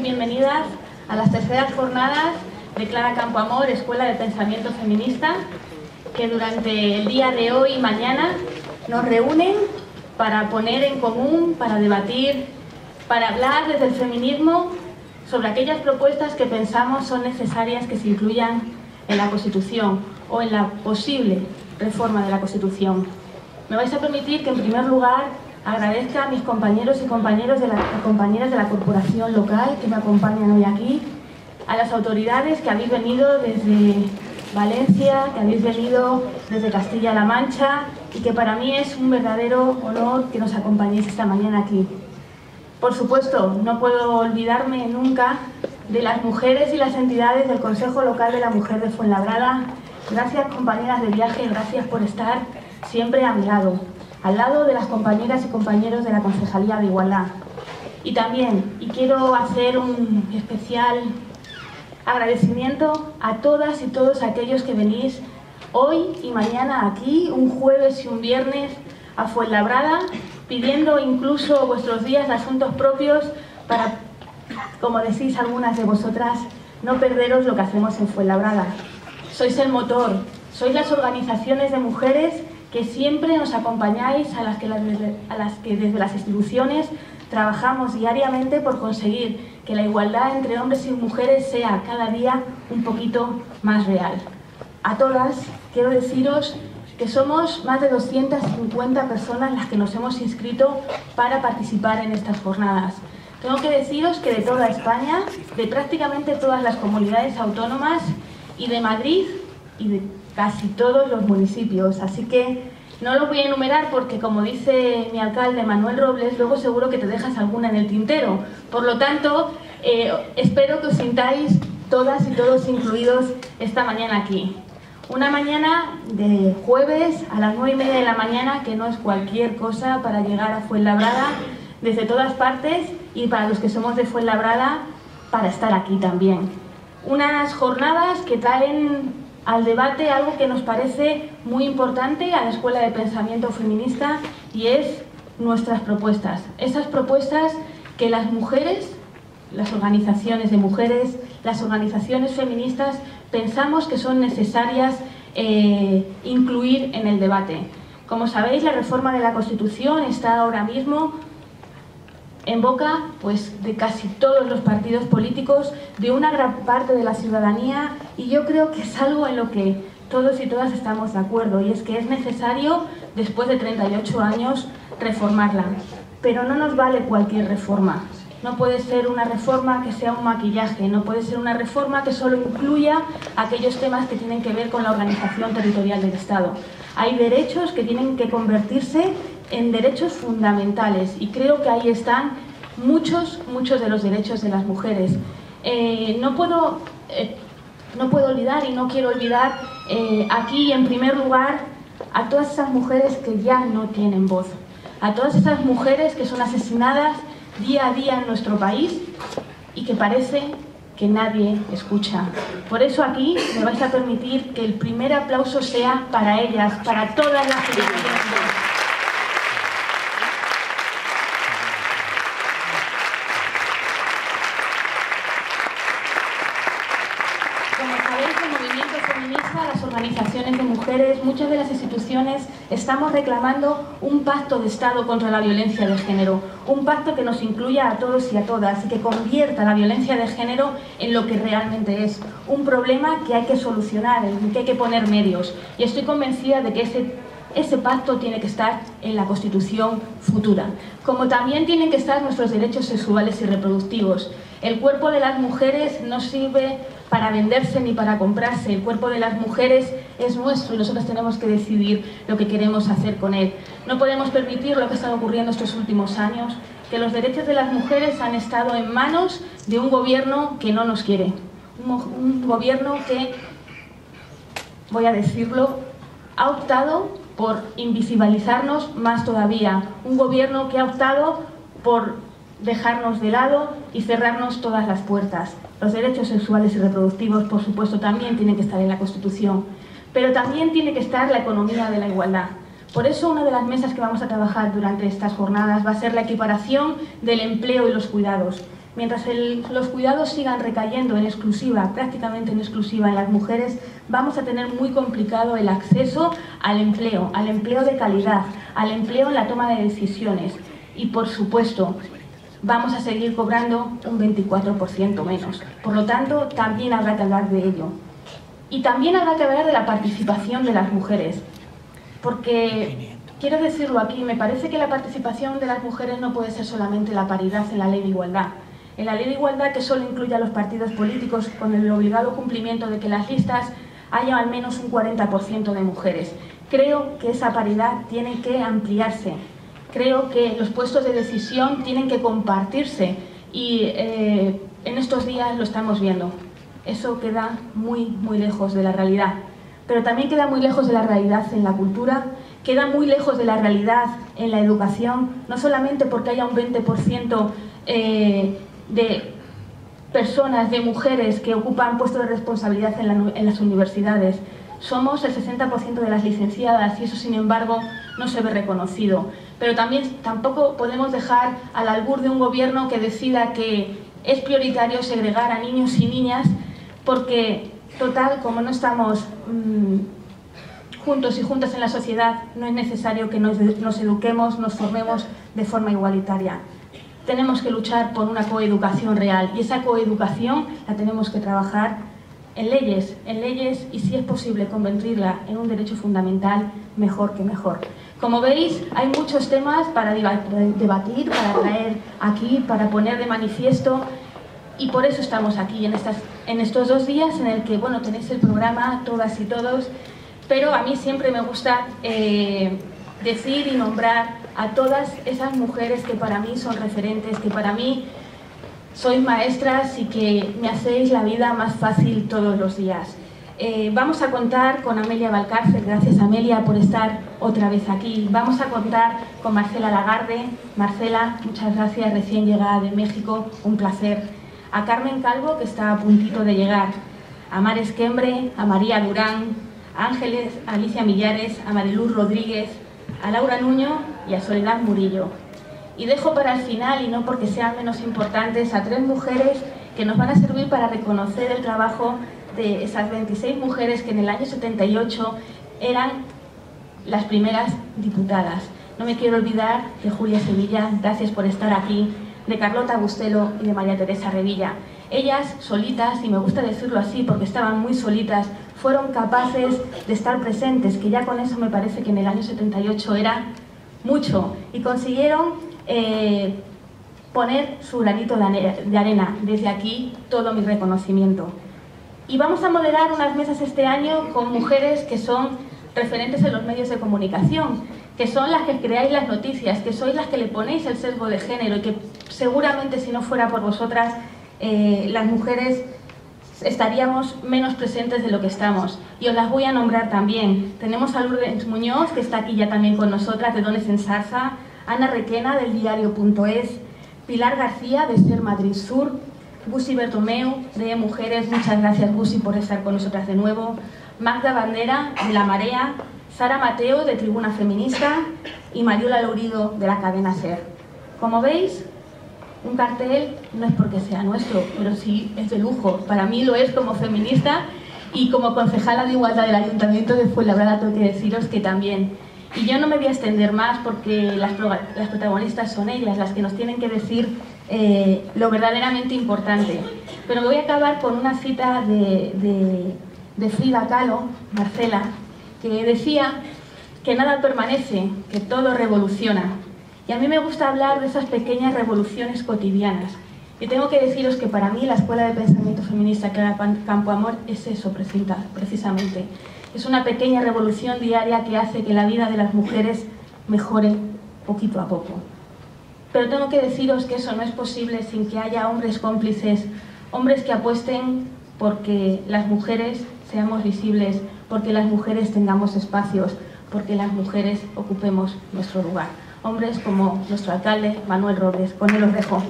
Bienvenidas a las terceras jornadas de Clara Campoamor, Escuela de Pensamiento Feminista, que durante el día de hoy y mañana nos reúnen para poner en común, para debatir, para hablar desde el feminismo sobre aquellas propuestas que pensamos son necesarias que se incluyan en la Constitución o en la posible reforma de la Constitución. Me vais a permitir que en primer lugar agradezca a mis compañeros y compañeros de la, compañeras de la corporación local que me acompañan hoy aquí, a las autoridades que habéis venido desde Valencia, que habéis venido desde Castilla-La Mancha y que para mí es un verdadero honor que nos acompañéis esta mañana aquí. Por supuesto, no puedo olvidarme nunca de las mujeres y las entidades del Consejo Local de la Mujer de Fuenlabrada. Gracias compañeras de viaje, gracias por estar siempre a mi lado al lado de las compañeras y compañeros de la Concejalía de Igualdad. Y también, y quiero hacer un especial agradecimiento a todas y todos aquellos que venís hoy y mañana aquí, un jueves y un viernes, a Fuenlabrada, pidiendo incluso vuestros días de asuntos propios para, como decís algunas de vosotras, no perderos lo que hacemos en Fuenlabrada. Sois el motor, sois las organizaciones de mujeres que siempre nos acompañáis, a las que, desde las instituciones trabajamos diariamente por conseguir que la igualdad entre hombres y mujeres sea cada día un poquito más real. A todas quiero deciros que somos más de 250 personas las que nos hemos inscrito para participar en estas jornadas. Tengo que deciros que de toda España, de prácticamente todas las comunidades autónomas y de Madrid y de casi todos los municipios. Así que no los voy a enumerar porque, como dice mi alcalde Manuel Robles, luego seguro que te dejas alguna en el tintero. Por lo tanto, eh, espero que os sintáis todas y todos incluidos esta mañana aquí. Una mañana de jueves a las nueve y media de la mañana, que no es cualquier cosa para llegar a Fuenlabrada desde todas partes y para los que somos de Fuenlabrada para estar aquí también. Unas jornadas que traen al debate algo que nos parece muy importante a la Escuela de Pensamiento Feminista y es nuestras propuestas. Esas propuestas que las mujeres, las organizaciones de mujeres, las organizaciones feministas pensamos que son necesarias eh, incluir en el debate. Como sabéis, la reforma de la Constitución está ahora mismo en boca pues, de casi todos los partidos políticos, de una gran parte de la ciudadanía y yo creo que es algo en lo que todos y todas estamos de acuerdo y es que es necesario, después de 38 años, reformarla. Pero no nos vale cualquier reforma. No puede ser una reforma que sea un maquillaje, no puede ser una reforma que solo incluya aquellos temas que tienen que ver con la organización territorial del Estado. Hay derechos que tienen que convertirse en derechos fundamentales y creo que ahí están muchos, muchos de los derechos de las mujeres. Eh, no, puedo, eh, no puedo olvidar y no quiero olvidar eh, aquí en primer lugar a todas esas mujeres que ya no tienen voz, a todas esas mujeres que son asesinadas día a día en nuestro país y que parece que nadie escucha. Por eso aquí me vais a permitir que el primer aplauso sea para ellas, para todas las mujeres. organizaciones de mujeres, muchas de las instituciones estamos reclamando un pacto de Estado contra la violencia de género, un pacto que nos incluya a todos y a todas y que convierta la violencia de género en lo que realmente es, un problema que hay que solucionar, en que hay que poner medios. Y estoy convencida de que ese ese pacto tiene que estar en la Constitución futura, como también tienen que estar nuestros derechos sexuales y reproductivos. El cuerpo de las mujeres no sirve para venderse ni para comprarse. El cuerpo de las mujeres es nuestro y nosotros tenemos que decidir lo que queremos hacer con él. No podemos permitir lo que está ocurriendo estos últimos años, que los derechos de las mujeres han estado en manos de un gobierno que no nos quiere. Un, gobierno que, voy a decirlo, ha optado por invisibilizarnos más todavía. Un gobierno que ha optado por dejarnos de lado y cerrarnos todas las puertas. Los derechos sexuales y reproductivos, por supuesto, también tienen que estar en la Constitución, pero también tiene que estar la economía de la igualdad. Por eso una de las mesas que vamos a trabajar durante estas jornadas va a ser la equiparación del empleo y los cuidados. Mientras los cuidados sigan recayendo en exclusiva, prácticamente en exclusiva en las mujeres, vamos a tener muy complicado el acceso al empleo, al empleo de calidad, al empleo en la toma de decisiones. Y por supuesto, vamos a seguir cobrando un 24% menos. Por lo tanto, también habrá que hablar de ello. Y también habrá que hablar de la participación de las mujeres. Porque, quiero decirlo aquí, me parece que la participación de las mujeres no puede ser solamente la paridad en la ley de igualdad en la ley de igualdad que solo incluye a los partidos políticos con el obligado cumplimiento de que las listas haya al menos un 40% de mujeres. Creo que esa paridad tiene que ampliarse. Creo que los puestos de decisión tienen que compartirse y eh, en estos días lo estamos viendo. Eso queda muy, muy lejos de la realidad. Pero también queda muy lejos de la realidad en la cultura, queda muy lejos de la realidad en la educación, no solamente porque haya un 20% eh, de personas, de mujeres que ocupan puestos de responsabilidad en, las universidades. Somos el 60% de las licenciadas y eso, sin embargo, no se ve reconocido. Pero también tampoco podemos dejar al albur de un gobierno que decida que es prioritario segregar a niños y niñas porque, total, como no estamos mm, juntos y juntas en la sociedad, no es necesario que nos eduquemos, nos formemos de forma igualitaria tenemos que luchar por una coeducación real y esa coeducación la tenemos que trabajar en leyes, en leyes y si es posible convertirla en un derecho fundamental, mejor que mejor. Como veis, hay muchos temas para debatir, para traer aquí, para poner de manifiesto y por eso estamos aquí en, estas, en estos dos días en el que bueno, tenéis el programa todas y todos, pero a mí siempre me gusta eh, decir y nombrar a todas esas mujeres que para mí son referentes, que para mí sois maestras y que me hacéis la vida más fácil todos los días. Eh, vamos a contar con Amelia Valcárcel, gracias Amelia por estar otra vez aquí. Vamos a contar con Marcela Lagarde. Marcela, muchas gracias, recién llegada de México, un placer. A Carmen Calvo, que está a puntito de llegar. A Mares Quembre, a María Durán, a Ángeles, Alicia Millares, a Mariluz Rodríguez, a Laura Nuño y a Soledad Murillo. Y dejo para el final, y no porque sean menos importantes, a tres mujeres que nos van a servir para reconocer el trabajo de esas 26 mujeres que en el año 78 eran las primeras diputadas. No me quiero olvidar de Julia Sevilla, gracias por estar aquí, de Carlota Bustelo y de María Teresa Revilla. Ellas, solitas, y me gusta decirlo así porque estaban muy solitas, fueron capaces de estar presentes, que ya con eso me parece que en el año 78 era mucho, y consiguieron eh, poner su granito de arena. Desde aquí, todo mi reconocimiento. Y vamos a moderar unas mesas este año con mujeres que son referentes en los medios de comunicación, que son las que creáis las noticias, que sois las que le ponéis el sesgo de género y que seguramente si no fuera por vosotras, eh, las mujeres estaríamos menos presentes de lo que estamos. Y os las voy a nombrar también. Tenemos a Lourdes Muñoz, que está aquí ya también con nosotras, de Dones en Sarsa, Ana Requena, del diario.es, Pilar García, de Ser Madrid Sur, Busi Bertomeu, de Mujeres, muchas gracias Busi por estar con nosotras de nuevo, Magda Bandera, de La Marea, Sara Mateo, de Tribuna Feminista, y Mariola Lourido, de la cadena SER. Como veis, un cartel no es porque sea nuestro, pero sí es de lujo. Para mí lo es como feminista y como concejala de igualdad del Ayuntamiento de Fuenlabrada tengo que deciros que también. Y yo no me voy a extender más porque las, las protagonistas son ellas, las que nos tienen que decir eh, lo verdaderamente importante. Pero me voy a acabar con una cita de, de, de Frida Kahlo, Marcela, que decía que nada permanece, que todo revoluciona. Y a mí me gusta hablar de esas pequeñas revoluciones cotidianas. Y tengo que deciros que para mí la Escuela de Pensamiento Feminista Clara Campo Amor es eso precisamente. Es una pequeña revolución diaria que hace que la vida de las mujeres mejore poquito a poco. Pero tengo que deciros que eso no es posible sin que haya hombres cómplices, hombres que apuesten porque las mujeres seamos visibles, porque las mujeres tengamos espacios, porque las mujeres ocupemos nuestro lugar hombres como nuestro alcalde Manuel Robles. Con él os dejo.